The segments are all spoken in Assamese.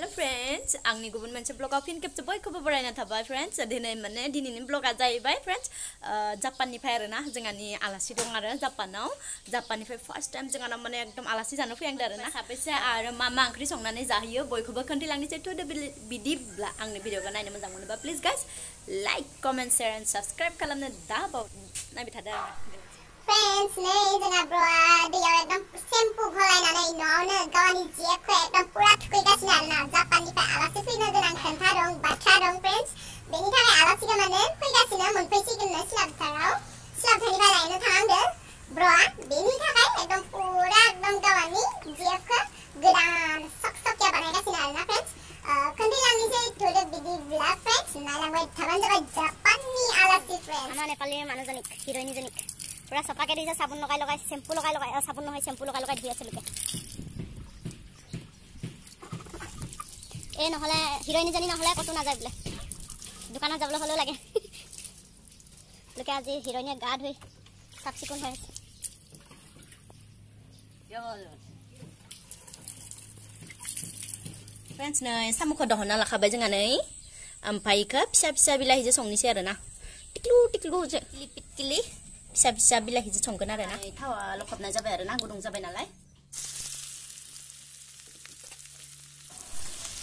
हेलो फ्रेंड्स आंनि गुबुन मोनसे ब्लगाव फिन खेबसे बयखौबो बरायना थाबाय फ्रेंड्स दिनै माने दिनैनि ब्लगा जाहैबाय फ्रेंड्स जापाननिफ्राय आरोना जोंहानि आलासि दं आरो जापानाव जापाननिफ्राय फार्स्ट टाइम जोंहानाव माने एकदम आलासि जानो फैहांदों आरोना साबेसे आरो मा मा ओंख्रि संनानै जाहैयो बयखौबो खोन्थिलांनोसै थ' बिदिब्ला आंनि भिडिअखौ नायनो मोजां मोनोबा please guys like comment share and subscribe खालामनो दा बाव नायबाय थादो आरोना फ्रेन्ड्स नै जोंहा ब्र'आ दैयाव एकदम सेम्पु गलायनानै न'आवनो गावनि जेखौ एकदम पुरा আমাৰ নেপালীৰ মানুহজনীক হিৰইনীজনীক পূৰা চফাকৈ দিছে চাবোন লগাই লগাই চেম্পু লগাই লগাই অঁ চাবোন নহয় চেম্পু লগাই লগাই ধুই আছে লোকে এই নহ'লে হিৰইনীজনী নহ'লে ক'তো নাযায় বোলে দোকানত যাবলৈ হ'লেও লাগে লোকে আজি হিৰইনীয়ে গা ধুই চাফ চিকুণ হৈ আছে फ्रेन्ड्स नै साम'खौ दहनना लाखाबाय जोंहा नै ओमफ्राय इखौ फिसा फिसा बिलाहिजों संनोसै आरो ना टिक्लु टिक्लु पिक्लि पिक्लि फिसा फिसा बिलाहिजों संगोन आरो ना थावा लखबनाय जाबाय आरो ना गुदुं जाबाय नालाय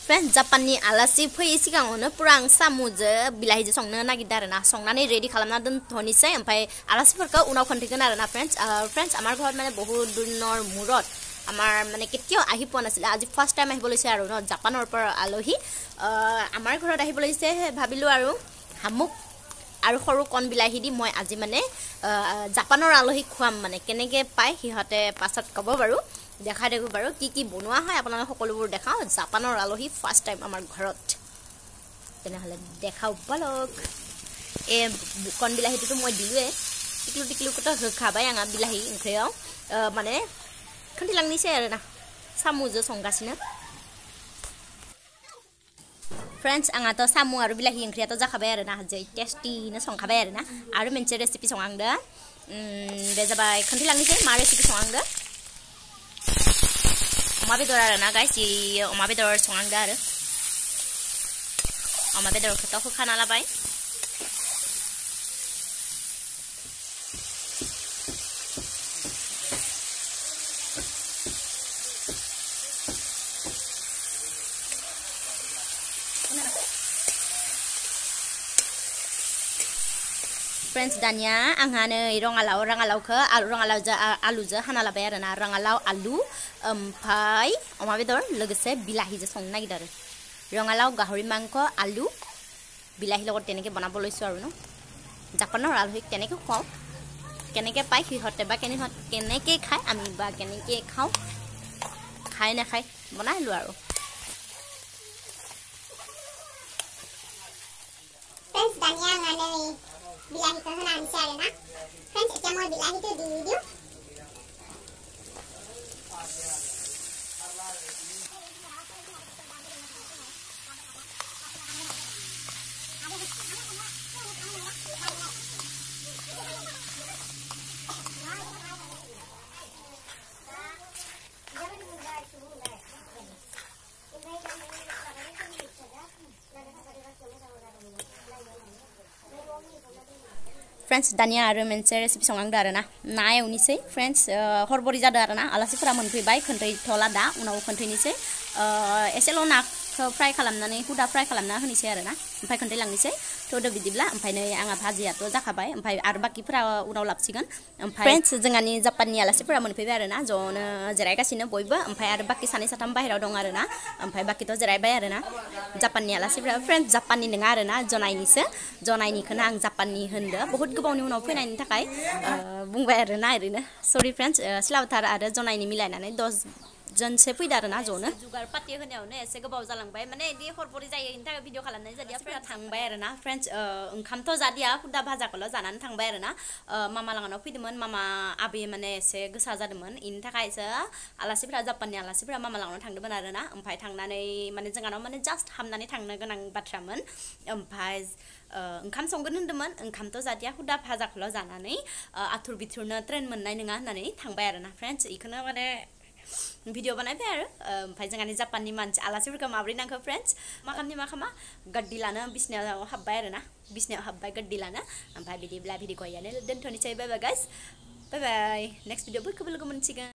फ्रेन्ड जापाननि आलासि फैयै सिगाङावनो पुरा आं साम'जों बिलाहिजों संनो नागिरदों आरो ना संनानै रेडि खालामना दोनथ'नोसै ओमफ्राय आलासिफोरखौ उनाव खोन्थागोन आरो ना फ्रेन्ड्स फ्रेन्ड्स आमार घर माने बहुत दिनर मुरत আমাৰ মানে কেতিয়াও আহি পোৱা নাছিলে আজি ফাৰ্ষ্ট টাইম আহিব লৈছে আৰু ন জাপানৰ পৰা আলহী আমাৰ ঘৰত আহিব লৈছে ভাবিলোঁ আৰু শামুক আৰু সৰু কণ বিলাহী দি মই আজি মানে জাপানৰ আলহীক খুৱাম মানে কেনেকৈ পায় সিহঁতে পাছত ক'ব বাৰু দেখাই দিব বাৰু কি কি বনোৱা হয় আপোনালোকে সকলোবোৰ দেখাওঁ জাপানৰ আলহী ফাৰ্ষ্ট টাইম আমাৰ ঘৰত তেনেহ'লে দেখাওঁ বলক এই কণ বিলাহীটোতো মই দিলোঁৱে টিকলু टिक्लुखौथ' होखाबाय आंहा बिलाहि ओंख्रियाव माने खोन्थिलांनोसै आरोना साम'जों संगासिनो फ्रेन्ड्स आंहाथ' साम' आरो बिलाहि ओंख्रियाथ' जाखाबाय आरोना जै टेस्टिनो संखाबाय आरोना आरो मोनसे रेसिपि संहांदो बे जाबाय खोन्थिलांनोसै मा रेसिपि संहांदो अमा बेदर आरोना गाइस अमा बेदर संहांदो आरो अमा बेदरखौथ' होखाना लाबाय ini aku. Friends Dania, angane irong alau, orang alau ke, orang alau je, alu je, hana la bayar na, orang alau alu, empai, oma bedor, lagi se bilahi je song nagi dar. Orang alau gahori mangko alu, bilahi lor tenek ke bana bolu isuaru no. Jepun orang alu tenek ke kau, tenek ke pai kui hotte, bah tenek ke tenek ke khai, amik bah tenek ke kau, khai na khai, bana luaru. pertanian mengenai bilang kehunan secara nak? Kan cik mau bilang itu di video. Friends दानिया आरो मोनसे रेसिपि संहांदों आरोना ना एवनोसै फ्रेन्ड्स हरबरि जादों आरोना आलासिफोरा मोनफैबाय खोन्थैथ'ला दा उनाव खोन्थैनोसै एसेल' नाखौ फ्राय खालामनानै हुदा फ्राय खालामना होनोसै आरोना ओमफ्राय खोन्थैलांनोसै थ'दो बिदिब्ला ओमफ्राय नै आंहा भाजियाथ' जाखाबाय ओमफ्राय आरो बाकिफोरा उनाव लाबसिगोन ओमफ्राय फ्रेन्ड्स जोंहानि जापाननि आलासिफोरा मोनफैबाय आरोना ज'नो जिरायगासिनो बयबो ओमफ्राय आरो बाकि सानै साथाम बाहेरायाव दं आरोना ओमफ्राय बाकिथ' जिरायबाय आरोना जापाननि आलासिफोरा फ्रेन्ड्स जापाननि नङा आरोना जनायनिसो जनायनिखौनो आं जापाननि होनदो बहुद गोबावनि उनाव फैनायनि थाखाय बुंबाय आरोना ओरैनो सरि फ्रेन्ड्स सिलावथार आरो जनायनि मिलायनानै दस जनसो फैदो आरोना ज'नो जुगार पार्टि होनायावनो एसे गोबाव जालांबाय माने बिदि हरबरि जायो बेनि थाखाय भिडिअ खालामनाय जादिया फैना थांबाय आरोना फ्रेन्ड्स ओंखामथ' जादिया हुदा भाजाखौल' जानानै थांबाय आरोना मामा लाङानाव फैदोंमोन मामा आबै माने एसे गोसा जादोंमोन बेनि थाखायसो आलासिफोरा जापाननि आलासिफोरा मामा लाङानाव थांदोंमोन आरोना ओमफ्राय थांनानै माने जोंहानाव माने जास्ट हाबनानै थांनो गोनां बाथ्रामोन ओमफ्राय ओंखाम संगोन होन्दोंमोन ओंखामथ' जादिया हुदा भाजाखौल' जानानै आथुर बिथुरनो ट्रेन मोननाय नङा होननानै थांबाय आरोना फ्रेन्ड्स बेखौनो माने भिडिअ बानायबाय आरो ओमफ्राय जोंहानि जापाननि मानसि आलासिफोरखौ माब्रै नांखो फ्रेन्ड्स मा खालामनि मा खालामा गाड्डि लानो बिसिनायाव हाब्बाय आरो ना बिसिनायाव हाब्बाय गाड्डि लानो ओमफ्राय बिदिब्ला भिडिअखौ यानो दोन्थ'नोसै bye bye guys bye bye next video बयखौबो लोगो मोनसिगोन